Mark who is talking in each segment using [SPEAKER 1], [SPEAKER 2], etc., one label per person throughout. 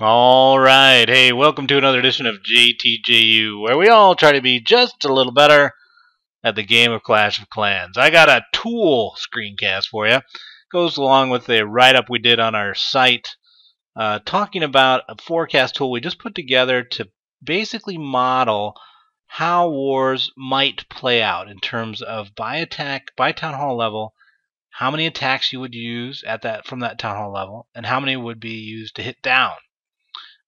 [SPEAKER 1] All right. Hey, welcome to another edition of JTJU, where we all try to be just a little better at the game of Clash of Clans. I got a tool screencast for you. Goes along with the write-up we did on our site, uh, talking about a forecast tool we just put together to basically model how wars might play out in terms of by attack, by town hall level, how many attacks you would use at that from that town hall level, and how many would be used to hit down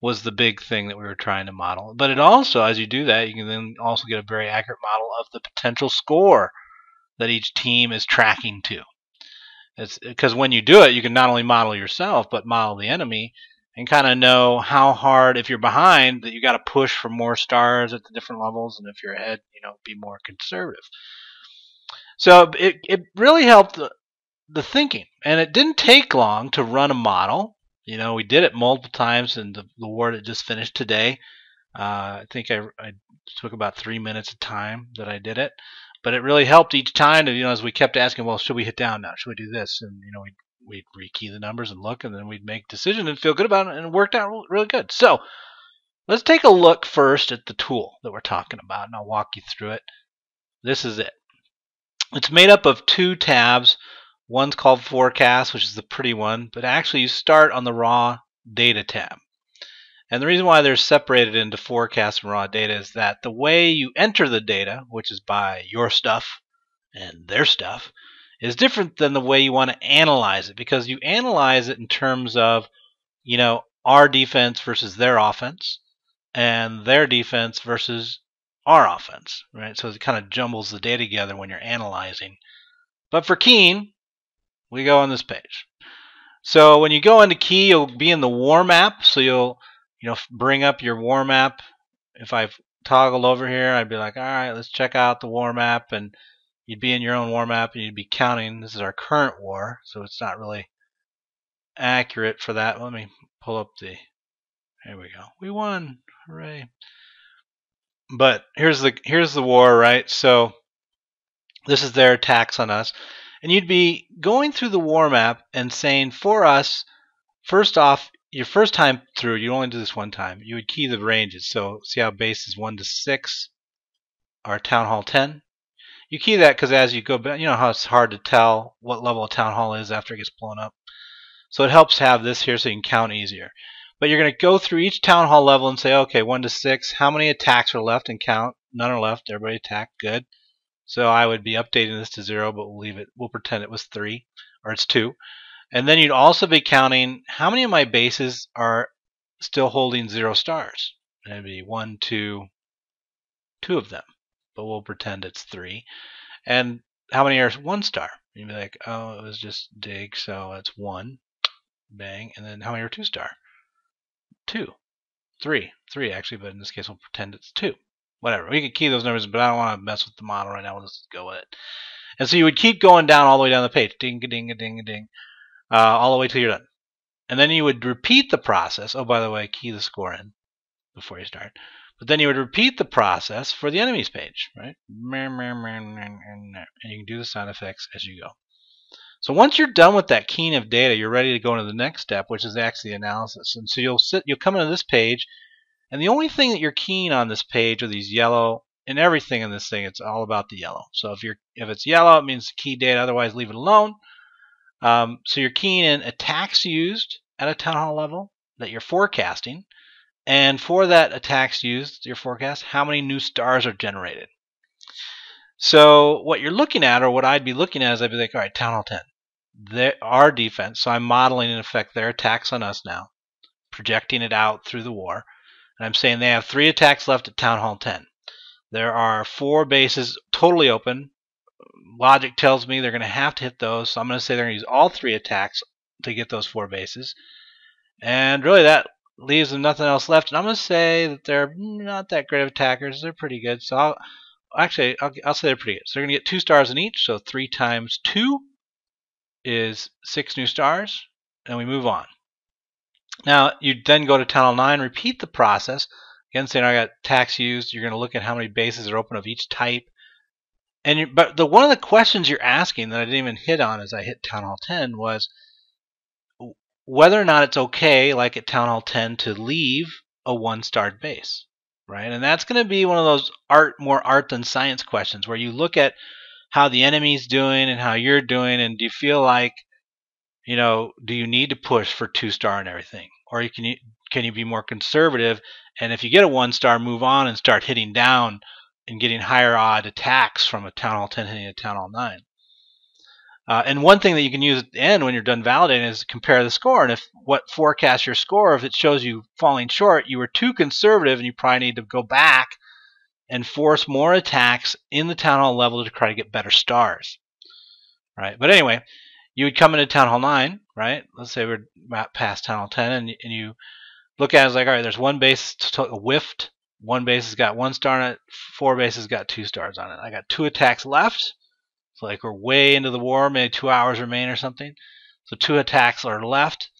[SPEAKER 1] was the big thing that we were trying to model. But it also, as you do that, you can then also get a very accurate model of the potential score that each team is tracking to. It's because when you do it, you can not only model yourself, but model the enemy and kind of know how hard, if you're behind, that you got to push for more stars at the different levels, and if you're ahead, you know, be more conservative. So it, it really helped the, the thinking, and it didn't take long to run a model you know, we did it multiple times in the, the war that just finished today. Uh, I think I, I took about three minutes of time that I did it, but it really helped each time. You know, as we kept asking, well, should we hit down now? Should we do this? And you know, we'd we'd rekey the numbers and look, and then we'd make decisions and feel good about it, and it worked out really good. So let's take a look first at the tool that we're talking about, and I'll walk you through it. This is it. It's made up of two tabs. One's called forecast, which is the pretty one, but actually you start on the raw data tab. And the reason why they're separated into forecast and raw data is that the way you enter the data, which is by your stuff and their stuff, is different than the way you want to analyze it because you analyze it in terms of, you know, our defense versus their offense and their defense versus our offense, right? So it kind of jumbles the data together when you're analyzing. But for Keen, we go on this page. So when you go into key, you'll be in the war map. So you'll you know bring up your war map. If I toggled over here, I'd be like, all right, let's check out the war map, and you'd be in your own war map, and you'd be counting. This is our current war, so it's not really accurate for that. Let me pull up the. Here we go. We won! Hooray! But here's the here's the war, right? So this is their attacks on us and you'd be going through the war map and saying for us, first off, your first time through, you only do this one time. You would key the ranges. So see how base is 1 to 6, or Town Hall 10. You key that because as you go back, you know how it's hard to tell what level a Town Hall is after it gets blown up. So it helps have this here so you can count easier. But you're going to go through each Town Hall level and say, okay, 1 to 6, how many attacks are left and count. None are left. Everybody attacked. Good. So I would be updating this to zero, but we'll leave it. We'll pretend it was three, or it's two. And then you'd also be counting how many of my bases are still holding zero stars. And it'd be one, two, two of them. But we'll pretend it's three. And how many are one star? You'd be like, oh, it was just dig, so it's one. Bang. And then how many are two star? Two. Three. Three, actually, but in this case, we'll pretend it's two whatever. We could key those numbers, but I don't want to mess with the model right now. We'll just go with it. And so you would keep going down all the way down the page, ding a ding a ding a ding, uh, all the way till you're done. And then you would repeat the process. Oh, by the way, key the score in before you start. But then you would repeat the process for the enemies page, right? And you can do the sound effects as you go. So once you're done with that keying of data, you're ready to go into the next step, which is actually analysis. And so you'll sit, you'll come into this page, and the only thing that you're keen on this page are these yellow, and everything in this thing, it's all about the yellow. So if you're if it's yellow, it means key data, otherwise leave it alone. Um, so you're keen in attacks used at a town hall level that you're forecasting. And for that attacks used, your forecast, how many new stars are generated. So what you're looking at, or what I'd be looking at, is I'd be like, all right, Town Hall 10. There, our defense, so I'm modeling in effect their attacks on us now, projecting it out through the war. And I'm saying they have three attacks left at Town Hall 10. There are four bases totally open. Logic tells me they're going to have to hit those, so I'm going to say they're going to use all three attacks to get those four bases. And really, that leaves them nothing else left. And I'm going to say that they're not that great of attackers. They're pretty good. So I'll actually I'll, I'll say they're pretty good. So they're going to get two stars in each. So three times two is six new stars, and we move on. Now, you then go to Town Hall 9, repeat the process. Again, saying I got tax used, you're going to look at how many bases are open of each type. And you, But the one of the questions you're asking that I didn't even hit on as I hit Town Hall 10 was, whether or not it's okay, like at Town Hall 10, to leave a one-starred base, right? And that's going to be one of those art, more art than science questions, where you look at how the enemy's doing and how you're doing, and do you feel like, you know, do you need to push for two-star and everything, or you can you, can you be more conservative? And if you get a one-star, move on and start hitting down and getting higher odd attacks from a Town Hall 10 hitting a Town Hall 9. Uh, and one thing that you can use at the end when you're done validating is compare the score. And if what forecasts your score, if it shows you falling short, you were too conservative and you probably need to go back and force more attacks in the town hall level to try to get better stars. Right? But anyway, you would come into town hall 9, right? Let's say we're past town hall 10 and, and you look at it as like, all right, there's one base to, whiffed, one base has got one star on it, four bases got two stars on it. I got two attacks left so like we're way into the war, maybe two hours remain or something. So two attacks are left.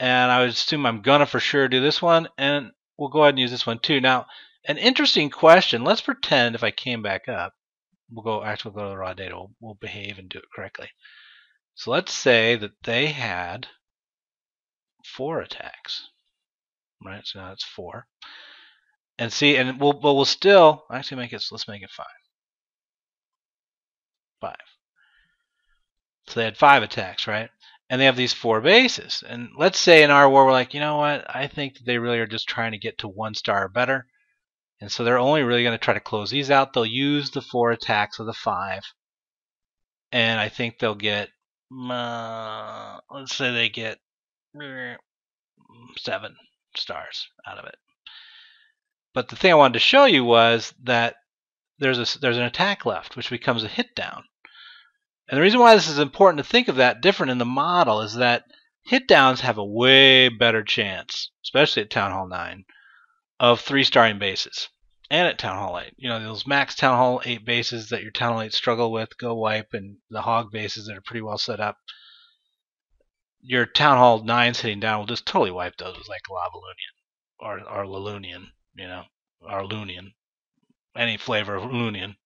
[SPEAKER 1] And I would assume I'm to for sure do this one. And we'll go ahead and use this one too. Now, an interesting question. Let's pretend if I came back up, we'll go actually we'll go to the raw data. We'll, we'll behave and do it correctly. So let's say that they had four attacks. Right, so now it's four. And see, and we'll, but we'll still actually make it. Let's make it five. Five. So they had five attacks, right? And they have these four bases. And let's say in our war, we're like, you know what? I think they really are just trying to get to one star or better. And so they're only really going to try to close these out. They'll use the four attacks of the five. And I think they'll get, uh, let's say they get seven stars out of it. But the thing I wanted to show you was that there's a, there's an attack left, which becomes a hit down. And the reason why this is important to think of that different in the model is that hit downs have a way better chance, especially at Town Hall 9, of three starring bases. And at Town Hall 8. You know, those max Town Hall 8 bases that your Town Hall 8 struggle with, go wipe, and the hog bases that are pretty well set up. Your Town Hall 9s hitting down will just totally wipe those like Lavalunian or, or Lalunian, you know, or Lunian any flavor of Lunian.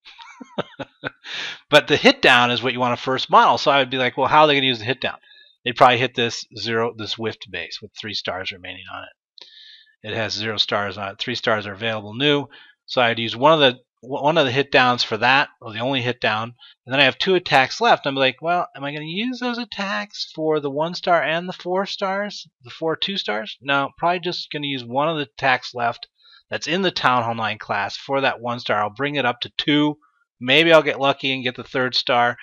[SPEAKER 1] but the hit down is what you want to first model. So I would be like, well, how are they going to use the hit down? They'd probably hit this zero, this whiffed base with three stars remaining on it. It has zero stars on it. Three stars are available new. So I'd use one of the one of the hit downs for that, or the only hit down, and then I have two attacks left. I'm like, well, am I going to use those attacks for the one star and the four stars, the four two stars? No, probably just going to use one of the attacks left that's in the Town Hall 9 class for that one star. I'll bring it up to two. Maybe I'll get lucky and get the third star.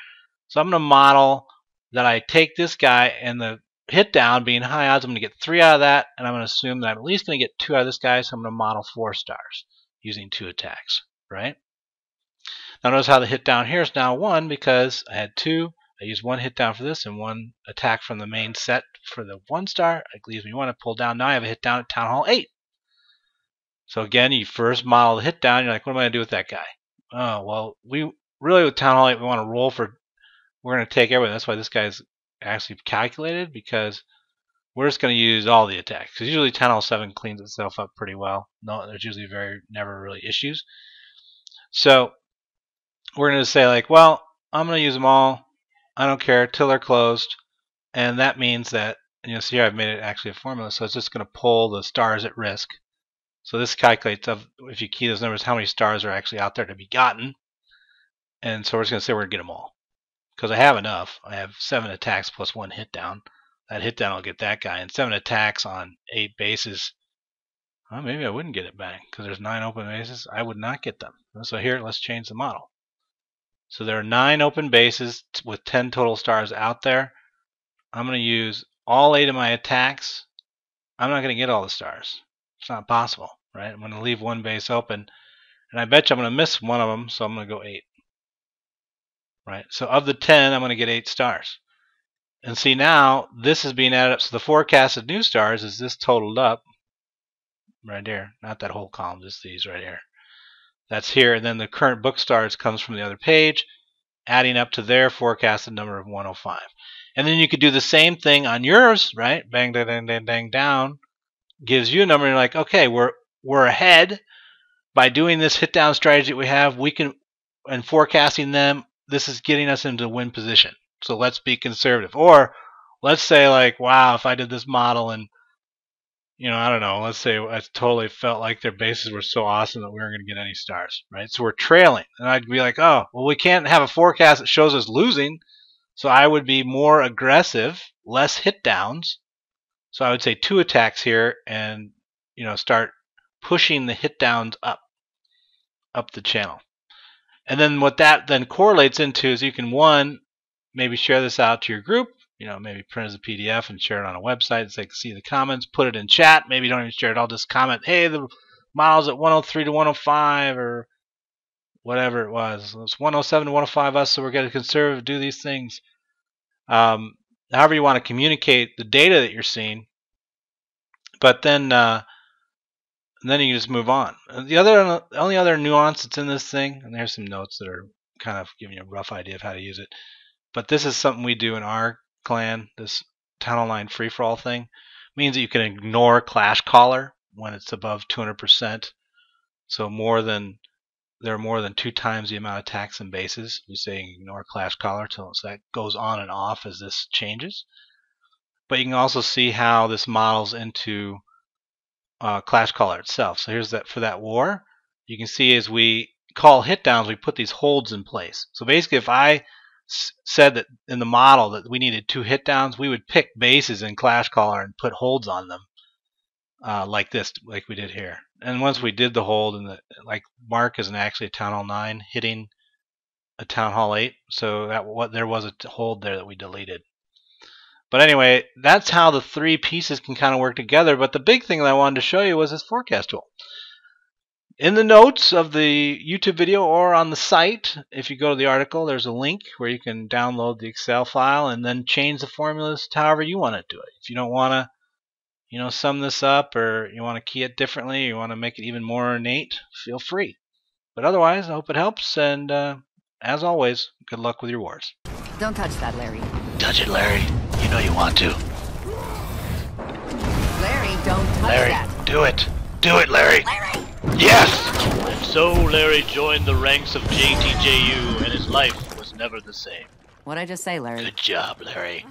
[SPEAKER 1] So I'm going to model that I take this guy and the hit down being high odds, I'm going to get three out of that, and I'm going to assume that I'm at least going to get two out of this guy, so I'm going to model four stars using two attacks, right? Now notice how the hit down here is now one because I had two. I used one hit down for this and one attack from the main set for the one star. It leaves me one to pull down. Now I have a hit down at Town Hall 8. So again, you first model the hit down. You're like, what am I going to do with that guy? Oh, well, we really with Town Hall 8, we want to roll for, we're going to take everything. That's why this guy's actually calculated because we're just going to use all the attacks. Because usually Town Hall 7 cleans itself up pretty well. No, there's usually very, never really issues. So we're going to say like, well, I'm going to use them all. I don't care till they're closed. And that means that, you'll see here I've made it actually a formula. So it's just going to pull the stars at risk. So this calculates of if you key those numbers, how many stars are actually out there to be gotten. And so we're just going to say we're going to get them all. Because I have enough. I have seven attacks plus one hit down. That hit down will get that guy. And seven attacks on eight bases. Well, maybe I wouldn't get it back because there's nine open bases. I would not get them. So here, let's change the model. So there are nine open bases with 10 total stars out there. I'm going to use all eight of my attacks. I'm not going to get all the stars. It's not possible, right? I'm going to leave one base open, and I bet you I'm going to miss one of them, so I'm going to go 8. Right? So of the 10, I'm going to get 8 stars. And see now, this is being added up. So the forecasted new stars is this totaled up right here. Not that whole column, just these right here. That's here. And then the current book stars comes from the other page, adding up to their forecasted number of 105. And then you could do the same thing on yours, right? Bang, bang, bang, bang, bang, down gives you a number and you're like, okay, we're we're ahead by doing this hit down strategy that we have. We can and forecasting them. This is getting us into win position. So let's be conservative. Or let's say like, wow, if I did this model and you know, I don't know, let's say I totally felt like their bases were so awesome that we weren't going to get any stars, right? So we're trailing. And I'd be like, oh, well, we can't have a forecast that shows us losing. So I would be more aggressive, less hit downs. So I would say two attacks here and, you know, start pushing the hit downs up, up the channel. And then what that then correlates into is you can, one, maybe share this out to your group you know, maybe print as a PDF and share it on a website so they can see the comments. Put it in chat. Maybe don't even share it. I'll just comment, hey, the miles at 103 to 105 or whatever it was. It's 107 to 105 us, so we're going to conserve, do these things. Um, however you want to communicate the data that you're seeing. But then, uh, then you just move on. The other, the only other nuance that's in this thing, and there's some notes that are kind of giving you a rough idea of how to use it. But this is something we do in our clan, this town online free for all thing, means that you can ignore Clash Caller when it's above 200%. So more than there are more than two times the amount of attacks and bases. We say ignore Clash Caller till so that goes on and off as this changes. But you can also see how this models into uh, Clash Caller itself. So here's that for that war. You can see as we call hit downs, we put these holds in place. So basically, if I said that in the model that we needed two hit downs, we would pick bases in Clash Caller and put holds on them, uh, like this, like we did here. And once we did the hold, and the like, Mark isn't actually a Town Hall nine hitting a Town Hall eight, so that what there was a hold there that we deleted. But anyway, that's how the three pieces can kind of work together. But the big thing that I wanted to show you was this forecast tool. In the notes of the YouTube video or on the site, if you go to the article, there's a link where you can download the Excel file and then change the formulas to however you want to do it. If you don't want to, you know, sum this up or you want to key it differently, or you want to make it even more innate, feel free. But otherwise, I hope it helps, and uh, as always, good luck with your wars.
[SPEAKER 2] Don't touch that, Larry.
[SPEAKER 1] Touch it, Larry. You know you want to.
[SPEAKER 2] Larry, don't touch
[SPEAKER 1] Larry,
[SPEAKER 2] that.
[SPEAKER 1] do it. Do it, Larry.
[SPEAKER 2] Larry!
[SPEAKER 1] Yes! And so Larry joined the ranks of JTJU, and his life was never the same.
[SPEAKER 2] What'd I just say, Larry?
[SPEAKER 1] Good job, Larry.